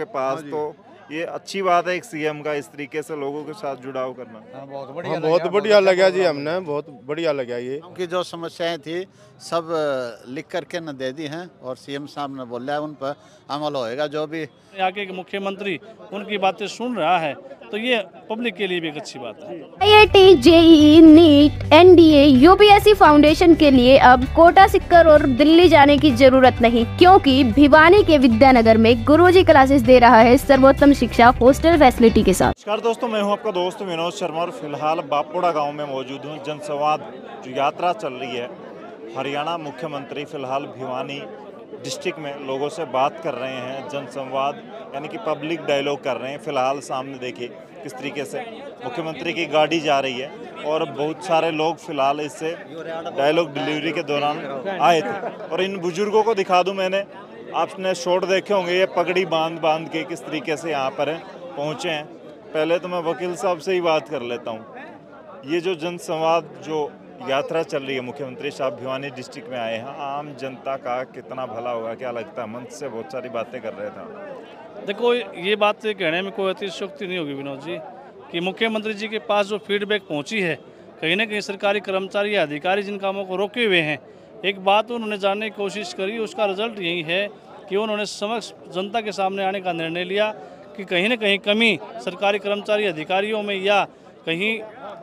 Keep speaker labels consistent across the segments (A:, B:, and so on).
A: के पास तो ये अच्छी बात है एक सीएम का इस तरीके से लोगों के साथ जुड़ाव करना।
B: हाँ, बहुत
C: हाँ
B: बढ़िया
C: बहुत
B: लगा,
C: बढ़िया लगा जी हमने बहुत बढ़िया लगा ये।
B: उनकी जो समस्याएँ थी सब लिख करके न दे दी हैं और सीएम साहब ने बोला है उन पर अमल होएगा जो भी।
D: यहाँ के मुख्यमंत्री उनकी बातें सुन रहा है तो ये पब्लिक के लिए भी एक अच्छी बात है।
E: I I T JEE NEET NDA UPSC foundation के लिए अब कोटा सिक्कर और दिल्ली जाने की ज़रूरत नहीं क्योंकि भिवानी के विद्यानगर में गुरुजी क्लासेस दे रहा है सर्वोत्तम शिक्षा हॉस्टल फैसिलिटी के साथ।
A: नमस्कार दोस्तों, मैं हूँ आपका दोस्त विनोद शर्मा और फ़िलहाल बापोड़ा गाँव में मौजूद हूँ। जनसंवाद जो यात्रा चल रही है, हरियाणा मुख्यमंत्री फ़िलहाल भिवानी डिस्ट्रिक्ट में लोगों से बात कर रहे हैं, जनसंवाद यानी कि पब्लिक डायलॉग कर रहे हैं। फ़िलहाल सामने देखिए किस तरीके से मुख्यमंत्री की गाड़ी जा रही है और बहुत सारे लोग फ़िलहाल इससे डायलॉग डिलीवरी के दौरान आए थे। और इन बुज़ुर्गों को दिखा दूँ मैंने आपने शॉट देखे होंगे, ये पगड़ी बाँध बाँध के किस तरीके से यहाँ पर पहुँचे हैं। पहले तो मैं वकील साहब से ही बात कर लेता हूँ। ये जो जनसंवाद, जो यात्रा चल रही है, मुख्यमंत्री साहब भिवानी डिस्ट्रिक्ट में आए हैं, आम जनता का कितना भला होगा, क्या लगता है? मंच से बहुत सारी बातें कर रहे थे
D: देखो, ये बात कहने में कोई अतिशयोक्ति नहीं होगी विनोद जी, कि मुख्यमंत्री जी के पास जो फीडबैक पहुँची है, कहीं ना कहीं सरकारी कर्मचारी या अधिकारी जिन कामों को रोके हुए हैं एक बात उन्होंने जानने की कोशिश करी, उसका रिज़ल्ट यही है कि उन्होंने समक्ष जनता के सामने आने का निर्णय लिया कि कहीं ना कहीं कमी सरकारी कर्मचारी अधिकारियों में या कहीं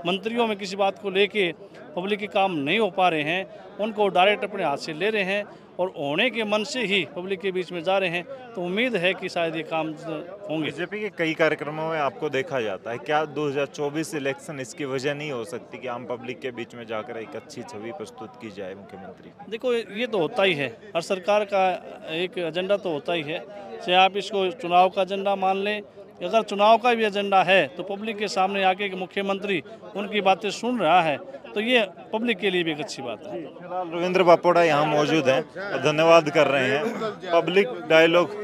D: मंत्रियों में किसी बात को लेके पब्लिक के काम नहीं हो पा रहे हैं उनको डायरेक्ट अपने हाथ से ले रहे हैं और होने के मन से ही पब्लिक के बीच में जा रहे हैं तो उम्मीद है कि शायद ये काम होंगे।
A: बीजेपी के कई कार्यक्रमों में आपको देखा जाता है क्या 2024 इलेक्शन इसकी वजह नहीं हो सकती कि आम पब्लिक के बीच में जाकर एक अच्छी छवि प्रस्तुत की जाए मुख्यमंत्री?
D: देखो ये तो होता ही है हर सरकार का एक एजेंडा तो होता ही है चाहे आप इसको चुनाव का एजेंडा मान लें अगर चुनाव का भी एजेंडा है तो पब्लिक के सामने आके मुख्यमंत्री उनकी बातें सुन रहा है तो ये पब्लिक के लिए भी एक अच्छी बात है।
A: रविंद्र बापोड़ा यहाँ मौजूद हैं और धन्यवाद कर रहे हैं। पब्लिक डायलॉग,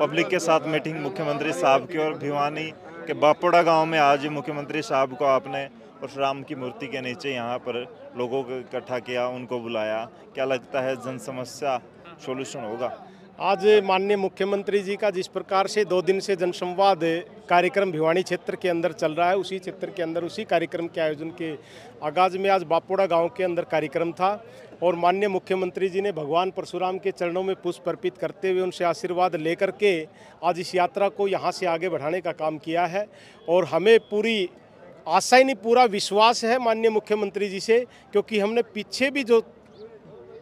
A: पब्लिक के साथ मीटिंग मुख्यमंत्री साहब की और भिवानी के बापोड़ा गाँव में आज मुख्यमंत्री साहब को आपने परशुराम की मूर्ति के नीचे यहाँ पर लोगों को इकट्ठा किया, उनको बुलाया। क्या लगता है जन समस्या सोल्यूशन होगा?
C: आज माननीय मुख्यमंत्री जी का जिस प्रकार से दो दिन से जनसंवाद कार्यक्रम भिवानी क्षेत्र के अंदर चल रहा है, उसी क्षेत्र के अंदर, उसी कार्यक्रम के आयोजन के आगाज़ में आज बापोड़ा गाँव के अंदर कार्यक्रम था। और माननीय मुख्यमंत्री जी ने भगवान परशुराम के चरणों में पुष्प अर्पित करते हुए उनसे आशीर्वाद लेकर के आज इस यात्रा को यहाँ से आगे बढ़ाने का काम किया है। और हमें पूरी आशा ही नहीं, पूरा विश्वास है माननीय मुख्यमंत्री जी से, क्योंकि हमने पीछे भी जो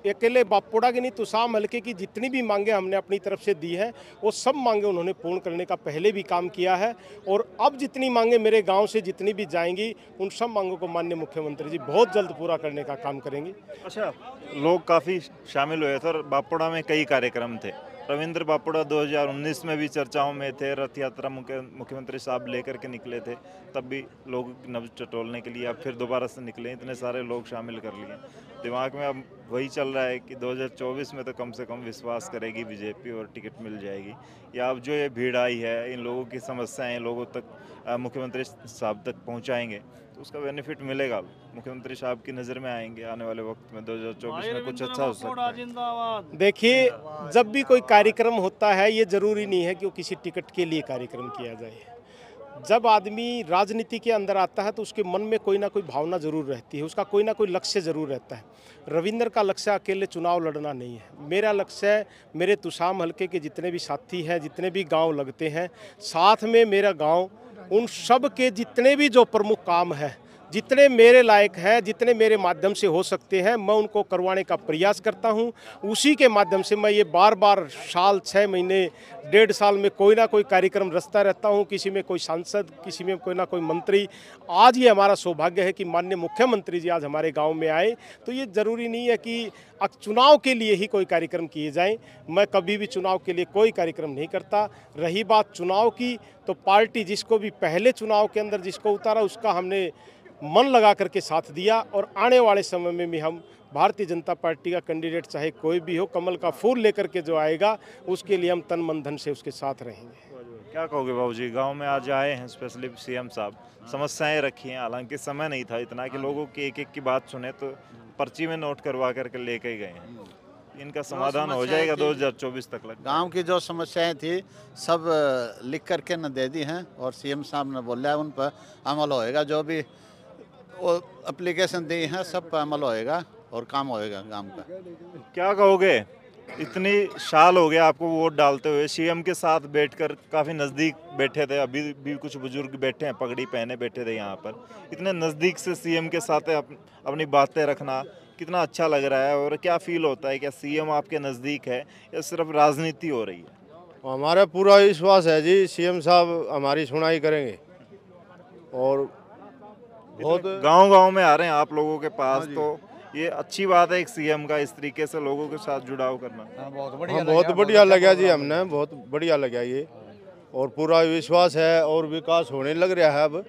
C: अकेले बापोड़ा की नहीं तुसाम हल्के की जितनी भी मांगे हमने अपनी तरफ़ से दी हैं, वो सब मांगे उन्होंने पूर्ण करने का पहले भी काम किया है। और अब जितनी मांगे मेरे गाँव से जितनी भी जाएँगी, उन सब मांगों को माननीय मुख्यमंत्री जी बहुत जल्द पूरा करने का काम करेंगे।
A: अच्छा लोग काफ़ी शामिल हुए थे और बापोड़ा में कई कार्यक्रम थे। रविंद्र बापोड़ा 2019 में भी चर्चाओं में थे रथ यात्रा मुख्य मुख्यमंत्री साहब लेकर के निकले थे तब भी लोग नब्ज टटोलने के लिए अब फिर दोबारा से निकले इतने सारे लोग शामिल कर लिए। दिमाग में अब वही चल रहा है कि 2024 में तो कम से कम विश्वास करेगी बीजेपी और टिकट मिल जाएगी। या अब जो ये भीड़ आई है इन लोगों की समस्याएँ लोगों तक मुख्यमंत्री साहब तक पहुंचाएँगे तो उसका बेनिफिट मिलेगा। मुख्यमंत्री साहब की नज़र में आएँगे आने वाले वक्त में 2024 में कुछ अच्छा हो सकता है।
C: देखिए जब भी कोई कार्यक्रम होता है, ये ज़रूरी नहीं है कि वो किसी टिकट के लिए कार्यक्रम किया जाए। जब आदमी राजनीति के अंदर आता है तो उसके मन में कोई ना कोई भावना ज़रूर रहती है, उसका कोई ना कोई लक्ष्य ज़रूर रहता है। रविंद्र का लक्ष्य अकेले चुनाव लड़ना नहीं है। मेरा लक्ष्य मेरे तुषाम हल्के के जितने भी साथी हैं, जितने भी गाँव लगते हैं, साथ में मेरा गाँव, उन सब के जितने भी जो प्रमुख काम है जितने मेरे लायक हैं, जितने मेरे माध्यम से हो सकते हैं, मैं उनको करवाने का प्रयास करता हूँ। उसी के माध्यम से मैं ये बार बार साल छः महीने, डेढ़ साल में कोई ना कोई कार्यक्रम रचता रहता हूँ, किसी में कोई सांसद, किसी में कोई ना कोई मंत्री। आज ये हमारा सौभाग्य है कि माननीय मुख्यमंत्री जी आज हमारे गाँव में आए। तो ये ज़रूरी नहीं है कि चुनाव के लिए ही कोई कार्यक्रम किए जाएँ। मैं कभी भी चुनाव के लिए कोई कार्यक्रम नहीं करता। रही बात चुनाव की तो पार्टी जिसको भी पहले चुनाव के अंदर जिसको उतारा, उसका हमने मन लगा करके साथ दिया और आने वाले समय में भी हम भारतीय जनता पार्टी का कैंडिडेट चाहे कोई भी हो कमल का फूल लेकर के जो आएगा उसके लिए हम तन मन धन से उसके साथ रहेंगे।
A: क्या कहोगे बाबू जी गाँव में आज आए हैं स्पेशली सीएम साहब। समस्याएँ रखी हैं हालाँकि समय नहीं था इतना कि लोगों की एक एक की बात सुने तो पर्ची में नोट करवा करके लेके गए हैं। इनका समाधान हो जाएगा 2024 तक लगता
B: गाँव की जो समस्याएँ थी सब लिख करके न दे दी हैं और सीएम साहब ने बोला है उन पर अमल होएगा जो भी वो एप्लीकेशन दी हैं सब पर अमल होएगा और काम होएगा काम का।
A: क्या कहोगे? इतनी साल हो गया आपको वोट डालते हुए। सीएम के साथ बैठकर काफ़ी नज़दीक बैठे थे। अभी भी कुछ बुज़ुर्ग बैठे हैं पगड़ी पहने बैठे थे यहाँ पर। इतने नज़दीक से सीएम के साथ अप, अपनी बातें रखना कितना अच्छा लग रहा है और क्या फील होता है? क्या सीएम आपके नज़दीक है या सिर्फ़ राजनीति हो रही है?
F: हमारा पूरा विश्वास है जी। सीएम साहब हमारी सुनाई करेंगे। और बहुत
A: गाँव गाँव में आ रहे हैं आप लोगों के पास तो ये अच्छी बात है एक सीएम का इस तरीके से लोगों के साथ जुड़ाव करना।
F: हाँ, बहुत बढ़िया लगा जी हमने बहुत बढ़िया लगा ये। और पूरा विश्वास है और विकास होने लग रहा है अब।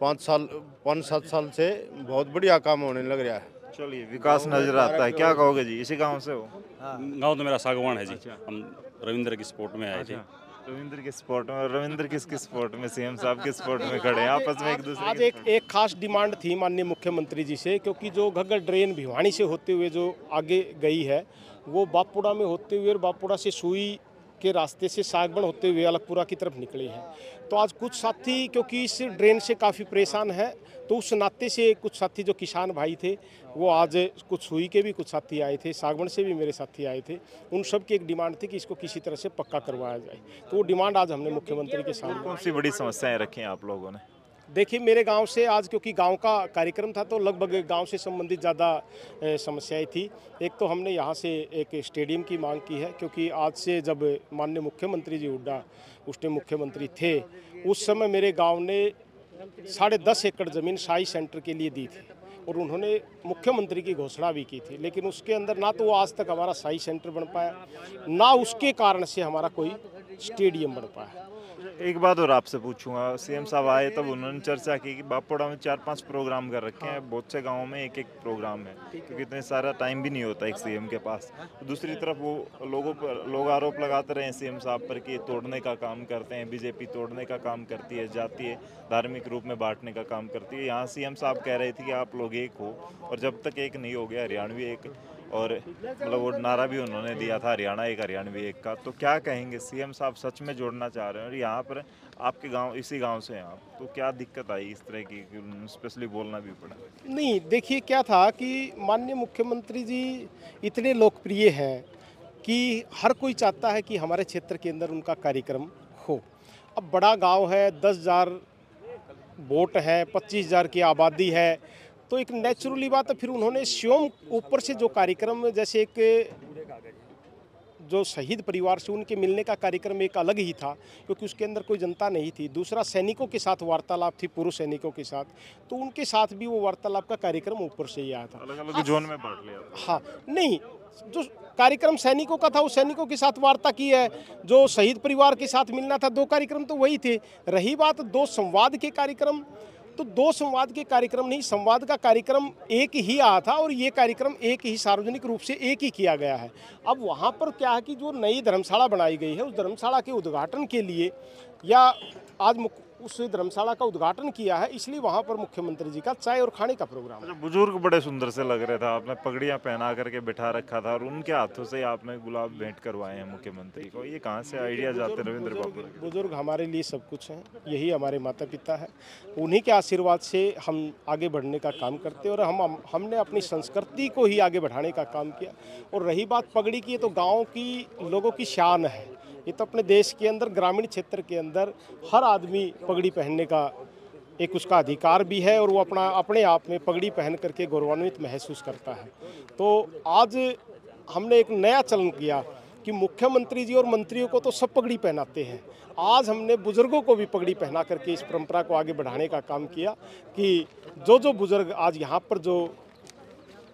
F: पाँच साल पाँच सात साल से बहुत बढ़िया काम होने लग रहा है।
A: चलिए विकास नज़र आता है क्या कहोगे जी? इसी गाँव से हो?
G: गाँव तो मेरा सागवान है जी। हम रविंद्र की सपोर्ट में आए थे।
A: रविंद्र के स्पोर्ट में और रविंद्र किस किस स्पोर्ट में सीएम साहब के स्पोर्ट में खड़े हैं आपस में एक दूसरे
C: आज एक एक खास डिमांड थी माननीय मुख्यमंत्री जी से क्योंकि जो घग्गर ड्रेन भिवानी से होते हुए जो आगे गई है वो बापुड़ा में होते हुए और बापुड़ा से सुई के रास्ते से सागबड़ होते हुए अलगपुरा की तरफ़ निकले हैं। तो आज कुछ साथी, क्योंकि इस ड्रेन से काफ़ी परेशान है तो उस नाते से कुछ साथी जो किसान भाई थे, वो आज कुछ सुई के भी कुछ साथी आए थे सागवन से भी मेरे साथी आए थे। उन सब की एक डिमांड थी कि इसको किसी तरह से पक्का करवाया जाए। तो वो डिमांड आज हमने मुख्यमंत्री के सामने
A: कौन सी बड़ी समस्याएँ रखी हैं आप लोगों ने?
C: देखिए, मेरे गाँव से आज क्योंकि गाँव का कार्यक्रम था तो लगभग गाँव से संबंधित ज़्यादा समस्याएँ थी। एक तो हमने यहाँ से एक स्टेडियम की मांग की है, क्योंकि आज से जब माननीय मुख्यमंत्री जी हुड्डा उस टाइम मुख्यमंत्री थे, उस समय मेरे गाँव ने साढ़े दस एकड़ ज़मीन शाही सेंटर के लिए दी थी और उन्होंने मुख्यमंत्री की घोषणा भी की थी। लेकिन उसके अंदर ना तो वो आज तक हमारा शाही सेंटर बन पाया, ना उसके कारण से हमारा कोई स्टेडियम बन पाया।
A: एक बात और आपसे पूछूँगा। सीएम साहब आए तब उन्होंने चर्चा की कि बापोड़ा में चार पाँच प्रोग्राम कर रखे हैं। बहुत से गाँवों में एक एक प्रोग्राम है क्योंकि इतने सारा टाइम भी नहीं होता एक सीएम के पास। दूसरी तरफ़ वो लोगों पर लोग आरोप लगाते रहे सीएम साहब पर कि तोड़ने का काम करते हैं बीजेपी तोड़ने का काम करती है जाती है धार्मिक रूप में बांटने का काम करती है। यहाँ सीएम साहब कह रहे थे कि आप लोग एक हो और जब तक एक नहीं हो गया हरियाणवी एक और मतलब वो नारा भी उन्होंने दिया था, हरियाणा एक हरियाणवी एक का। तो क्या कहेंगे सीएम साहब सच में जोड़ना चाह रहे हैं और यहाँ पर आपके गाँव, इसी गाँव से हैं आप तो क्या दिक्कत आई इस तरह की स्पेशली बोलना भी पड़ा?
C: नहीं, देखिए क्या था कि माननीय मुख्यमंत्री जी इतने लोकप्रिय हैं कि हर कोई चाहता है कि हमारे क्षेत्र के अंदर उनका कार्यक्रम हो। अब बड़ा गाँव है, दस हज़ार वोट है, पच्चीस हज़ार की आबादी है तो एक नेचुरली बात फिर उन्होंने स्वयं ऊपर से जो कार्यक्रम जैसे एक जो शहीद परिवार से उनके मिलने का कार्यक्रम एक अलग ही था क्योंकि उसके अंदर कोई जनता नहीं थी। दूसरा सैनिकों के साथ वार्तालाप थी पूर्व सैनिकों के साथ। तो उनके साथ भी वो वार्तालाप का कार्यक्रम ऊपर से ही आया था।
A: अलग अलग जोन में बांट लिया था।
C: हाँ नहीं जो कार्यक्रम सैनिकों का था वो सैनिकों के साथ वार्ता की है। जो शहीद परिवार के साथ मिलना था दो कार्यक्रम तो वही थे। रही बात दो संवाद के कार्यक्रम तो दो संवाद के कार्यक्रम नहीं, संवाद का कार्यक्रम एक ही आया था और ये कार्यक्रम एक ही सार्वजनिक रूप से एक ही किया गया है। अब वहाँ पर क्या है कि जो नई धर्मशाला बनाई गई है, उस धर्मशाला के उद्घाटन के लिए या आज उस धर्मशाला का उद्घाटन किया है इसलिए वहाँ पर मुख्यमंत्री जी का चाय और खाने का प्रोग्राम
A: अच्छा बुज़ुर्ग बड़े सुंदर से लग रहे थे आपने पगड़ियाँ पहना करके बिठा रखा था और उनके हाथों से आपने गुलाब भेंट करवाए हैं मुख्यमंत्री को। ये कहाँ से आइडिया जाते रविंद्र बाबू
C: बुज़ुर्ग हमारे लिए सब कुछ हैं यही हमारे माता पिता है। उन्हीं के आशीर्वाद से हम आगे बढ़ने का काम करते हैं और हम हम- हमने अपनी संस्कृति को ही आगे बढ़ाने का काम किया। और रही बात पगड़ी की तो गाँव की लोगों की शान है। ये तो अपने देश के अंदर, ग्रामीण क्षेत्र के अंदर हर आदमी पगड़ी पहनने का एक उसका अधिकार भी है और वो अपना, अपने आप में पगड़ी पहन करके गौरवान्वित महसूस करता है। तो आज हमने एक नया चलन किया कि मुख्यमंत्री जी और मंत्रियों को तो सब पगड़ी पहनाते हैं। आज हमने बुज़ुर्गों को भी पगड़ी पहना करके इस परंपरा को आगे बढ़ाने का काम किया कि जो जो बुज़ुर्ग आज यहाँ पर जो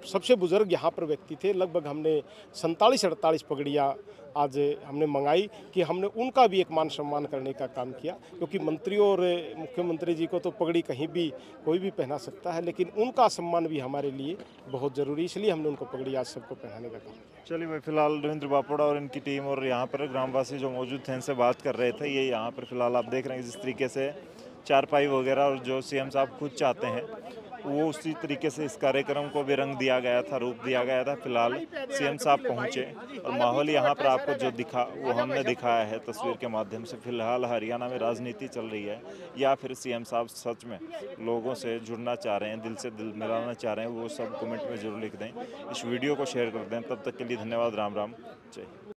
C: सबसे बुज़ुर्ग यहाँ पर व्यक्ति थे। लगभग हमने सैंतालीस अड़तालीस पगड़ियाँ आज हमने मंगाई कि हमने उनका भी एक मान सम्मान करने का काम किया, क्योंकि मंत्रियों और मुख्यमंत्री जी को तो पगड़ी कहीं भी कोई भी पहना सकता है, लेकिन उनका सम्मान भी हमारे लिए बहुत ज़रूरी इसलिए हमने उनको पगड़ी आज सबको पहनाने का काम किया।
A: चलिए भाई, फ़िलहाल रविंद्र बापोड़ा और इनकी टीम और यहाँ पर ग्रामवासी जो मौजूद थे, इनसे बात कर रहे थे। ये यहाँ पर फ़िलहाल आप देख रहे हैं जिस तरीके से चारपाई वगैरह और जो सीएम साहब खुद चाहते हैं वो उसी तरीके से इस कार्यक्रम को भी रंग दिया गया था, रूप दिया गया था। फ़िलहाल सीएम साहब पहुँचे और माहौल यहाँ पर आपको जो दिखा, वो हमने दिखाया है तस्वीर के माध्यम से। फ़िलहाल हरियाणा में राजनीति चल रही है या फिर सीएम साहब सच में लोगों से जुड़ना चाह रहे हैं, दिल से दिल मिलाना चाह रहे हैं, वो सब कमेंट में ज़रूर लिख दें। इस वीडियो को शेयर कर दें। तब तक के लिए धन्यवाद। राम राम। जय।